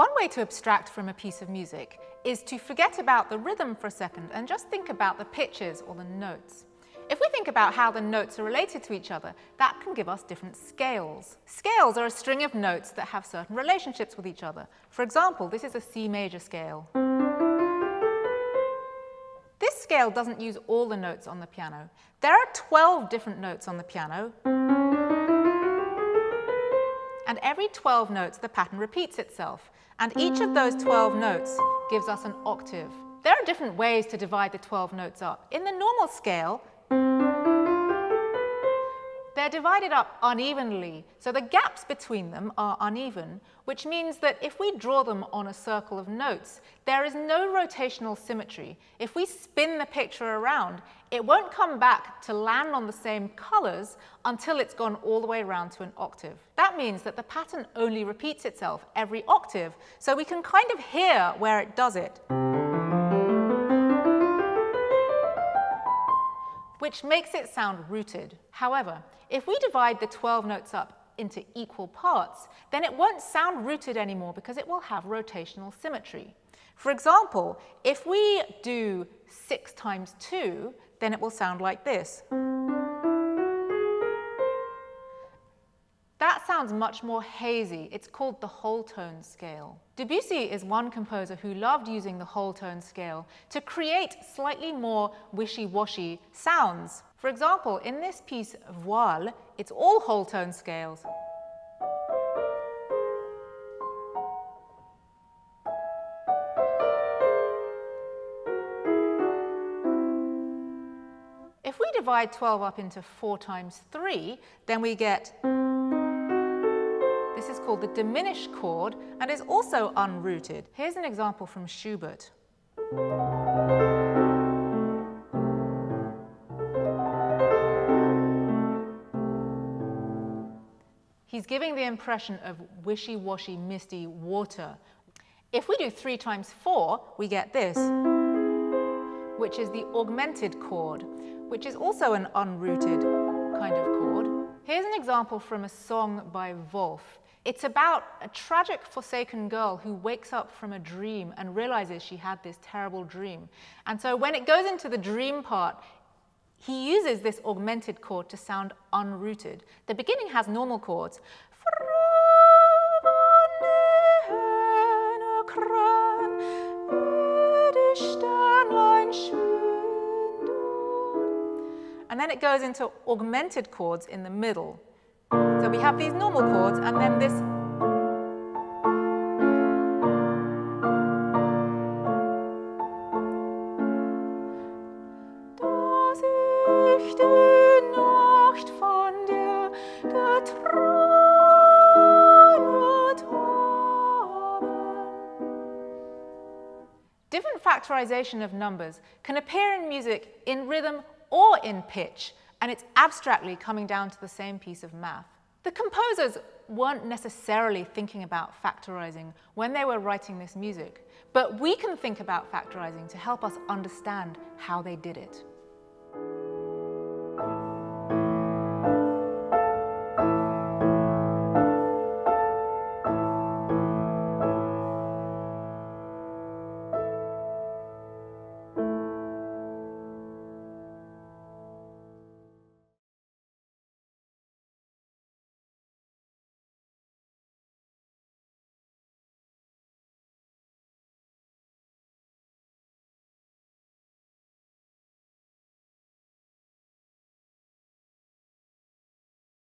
One way to abstract from a piece of music is to forget about the rhythm for a second and just think about the pitches or the notes. If we think about how the notes are related to each other, that can give us different scales. Scales are a string of notes that have certain relationships with each other. For example, this is a C major scale. This scale doesn't use all the notes on the piano. There are 12 different notes on the piano. And every 12 notes, the pattern repeats itself. And each of those 12 notes gives us an octave. There are different ways to divide the 12 notes up. In the normal scale, they're divided up unevenly, so the gaps between them are uneven, which means that if we draw them on a circle of notes, there is no rotational symmetry. If we spin the picture around, it won't come back to land on the same colors until it's gone all the way around to an octave. That means that the pattern only repeats itself every octave, so we can kind of hear where it does it. Which makes it sound rooted. However, if we divide the 12 notes up into equal parts, then it won't sound rooted anymore because it will have rotational symmetry. For example, if we do 6 times 2, then it will sound like this. Sounds much more hazy. It's called the whole tone scale. Debussy is one composer who loved using the whole tone scale to create slightly more wishy-washy sounds. For example, in this piece, Voiles, it's all whole tone scales. If we divide 12 up into 4 times 3, then we get this is called the diminished chord and is also unrooted. Here's an example from Schubert. He's giving the impression of wishy-washy, misty water. If we do 3 times 4, we get this, which is the augmented chord, which is also an unrooted kind of chord. Here's an example from a song by Wolf. It's about a tragic forsaken girl who wakes up from a dream and realizes she had this terrible dream. And so when it goes into the dream part, he uses this augmented chord to sound unrooted. The beginning has normal chords. And then it goes into augmented chords in the middle. So we have these normal chords and then this Different factorization of numbers can appear in music in rhythm or in pitch, and it's abstractly coming down to the same piece of math. The composers weren't necessarily thinking about factorizing when they were writing this music, but we can think about factorizing to help us understand how they did it.